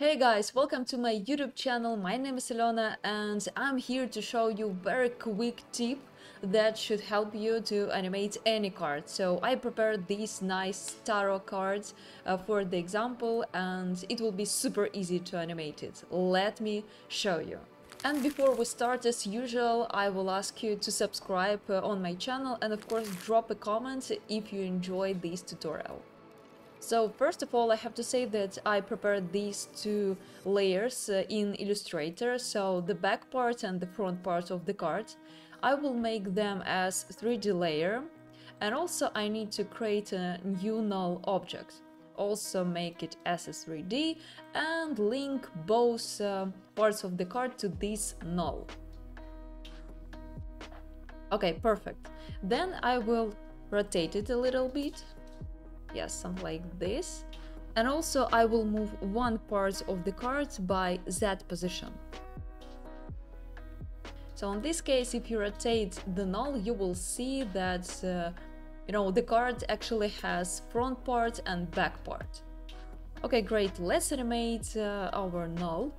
Hey guys, welcome to my YouTube channel. My name is Alena and I'm here to show you very quick tip that should help you to animate any card. So I prepared these nice tarot cards uh, for the example and it will be super easy to animate it. Let me show you. And before we start, as usual, I will ask you to subscribe uh, on my channel and of course drop a comment if you enjoyed this tutorial. So first of all, I have to say that I prepared these two layers uh, in Illustrator, so the back part and the front part of the card. I will make them as 3D layer, and also I need to create a new null object. Also make it as a 3D and link both uh, parts of the card to this null. Okay, perfect. Then I will rotate it a little bit yes something like this. And also I will move one part of the card by Z position. So in this case if you rotate the null you will see that uh, you know the card actually has front part and back part. Okay great. Let's animate uh, our null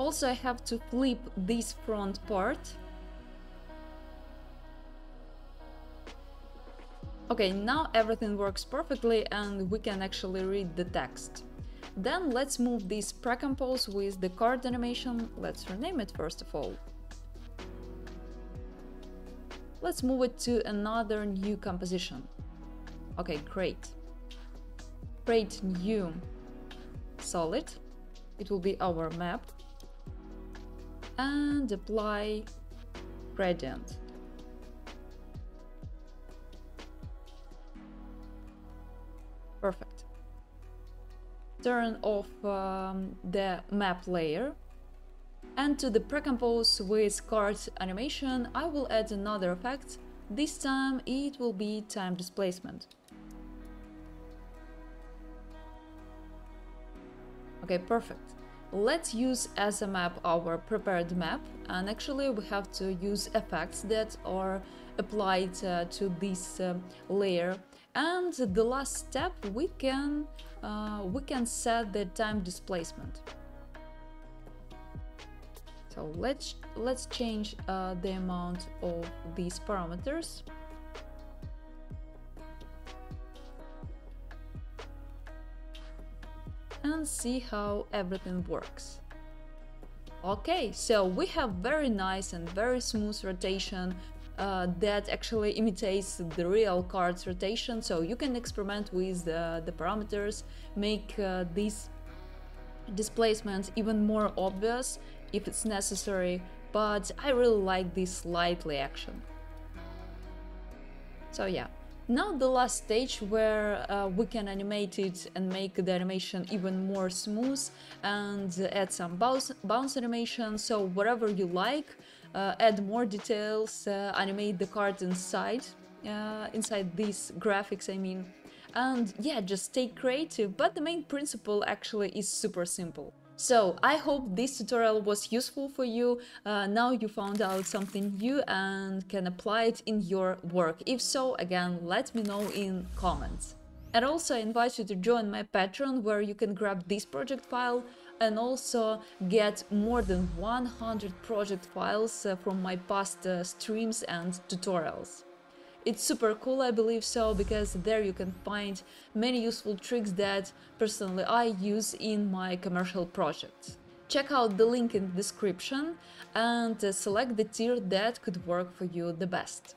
Also I have to flip this front part. Okay, now everything works perfectly and we can actually read the text. Then let's move this precompose with the card animation, let's rename it first of all. Let's move it to another new composition. Okay, great. Create new solid. It will be our map and apply gradient. Perfect. Turn off um, the map layer and to the precompose with card animation I will add another effect, this time it will be time displacement. Okay, perfect. Let's use as a map our prepared map and actually we have to use effects that are applied uh, to this uh, layer. And the last step we can uh, we can set the time displacement. So let's let's change uh, the amount of these parameters and see how everything works. Okay, so we have very nice and very smooth rotation uh, that actually imitates the real card's rotation, so you can experiment with uh, the parameters, make uh, these displacements even more obvious if it's necessary, but I really like this slightly action. So yeah, now the last stage where uh, we can animate it and make the animation even more smooth and add some bounce, bounce animation, so whatever you like, uh, add more details, uh, animate the card inside, uh, inside these graphics I mean, and yeah, just stay creative, but the main principle actually is super simple. So I hope this tutorial was useful for you. Uh, now you found out something new and can apply it in your work. If so, again, let me know in comments. And also I invite you to join my Patreon where you can grab this project file and also get more than 100 project files uh, from my past uh, streams and tutorials. It's super cool, I believe so, because there you can find many useful tricks that personally I use in my commercial projects. Check out the link in the description and uh, select the tier that could work for you the best.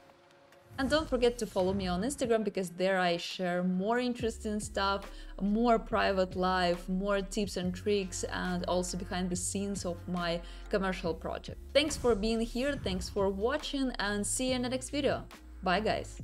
And don't forget to follow me on Instagram because there I share more interesting stuff, more private life, more tips and tricks, and also behind the scenes of my commercial project. Thanks for being here, thanks for watching, and see you in the next video. Bye, guys.